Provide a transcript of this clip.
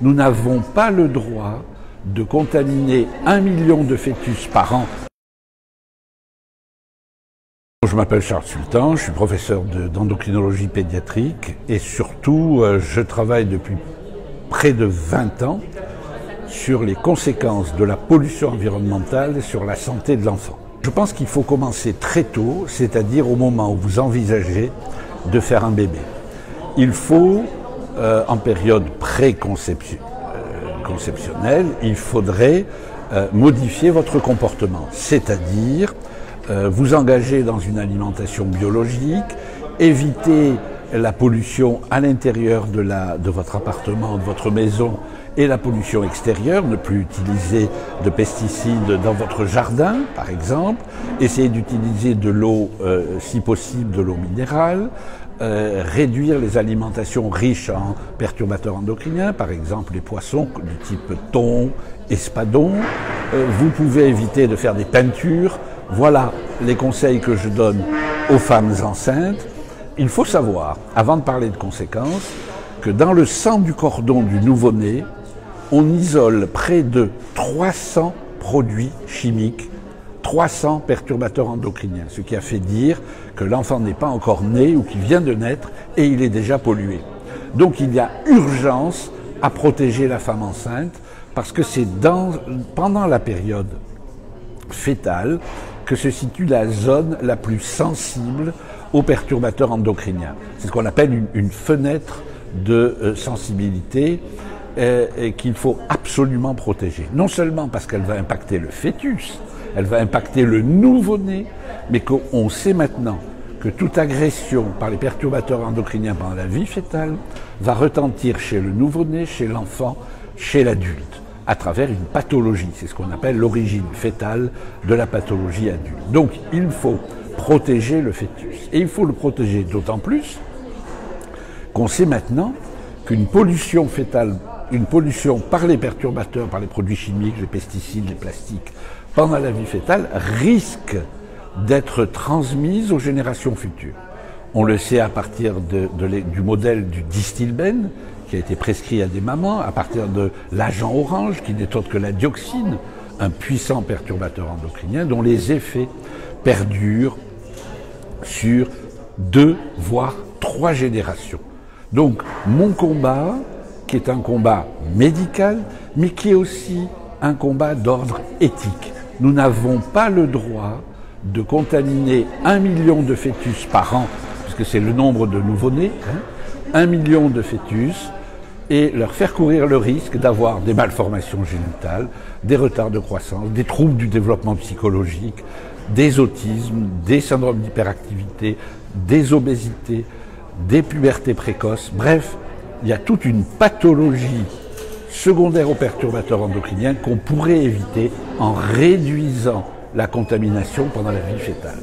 Nous n'avons pas le droit de contaminer un million de fœtus par an. Je m'appelle Charles Sultan, je suis professeur d'endocrinologie pédiatrique et surtout euh, je travaille depuis près de 20 ans sur les conséquences de la pollution environnementale sur la santé de l'enfant. Je pense qu'il faut commencer très tôt, c'est-à-dire au moment où vous envisagez de faire un bébé. Il faut, euh, en période pré-conceptionnelle, il faudrait euh, modifier votre comportement, c'est-à-dire euh, vous engager dans une alimentation biologique, éviter la pollution à l'intérieur de, de votre appartement, de votre maison et la pollution extérieure, ne plus utiliser de pesticides dans votre jardin, par exemple, essayer d'utiliser de l'eau, euh, si possible, de l'eau minérale, euh, réduire les alimentations riches en perturbateurs endocriniens, par exemple les poissons du type thon, espadon. Euh, vous pouvez éviter de faire des peintures. Voilà les conseils que je donne aux femmes enceintes. Il faut savoir, avant de parler de conséquences, que dans le sang du cordon du nouveau-né, on isole près de 300 produits chimiques 300 perturbateurs endocriniens, ce qui a fait dire que l'enfant n'est pas encore né ou qu'il vient de naître et il est déjà pollué. Donc il y a urgence à protéger la femme enceinte parce que c'est pendant la période fétale que se situe la zone la plus sensible aux perturbateurs endocriniens. C'est ce qu'on appelle une, fenêtre de euh, sensibilité euh, qu'il faut absolument protéger. Non seulement parce qu'elle va impacter le fœtus, elle va impacter le nouveau-né, mais qu'on sait maintenant que toute agression par les perturbateurs endocriniens pendant la vie fétale va retentir chez le nouveau-né, chez l'enfant, chez l'adulte, à travers une pathologie. C'est ce qu'on appelle l'origine fétale de la pathologie adulte. Donc il faut protéger le fœtus. Et il faut le protéger d'autant plus qu'on sait maintenant qu'une pollution fétale, une pollution par les perturbateurs, par les produits chimiques, les pesticides, les plastiques, pendant la vie fétale risque d'être transmise aux générations futures. On le sait à partir du modèle du distilbène, qui a été prescrit à des mamans, à partir de l'agent orange, qui n'est autre que la dioxine, un puissant perturbateur endocrinien, dont les effets perdurent sur deux, voire trois générations. Donc mon combat, qui est un combat médical, mais qui est aussi un combat d'ordre éthique nous n'avons pas le droit de contaminer un million de fœtus par an, puisque c'est le nombre de nouveau-nés, hein, un million de fœtus, et leur faire courir le risque d'avoir des malformations génitales, des retards de croissance, des troubles du développement psychologique, des autismes, des syndromes d'hyperactivité, des obésités, des pubertés précoces. Bref, il y a toute une pathologie secondaires aux perturbateurs endocriniens qu'on pourrait éviter en réduisant la contamination pendant la vie fétale.